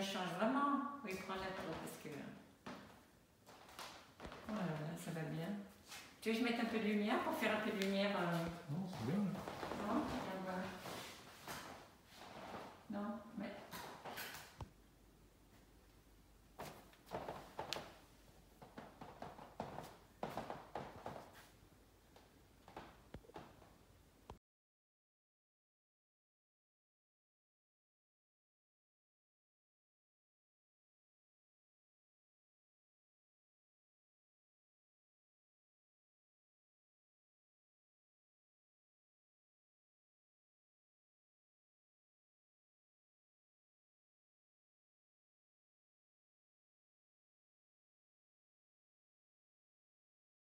Change vraiment. Oui, prends la trop parce que. Oh voilà, ça va bien. Tu veux que je mette un peu de lumière pour faire un peu de lumière euh,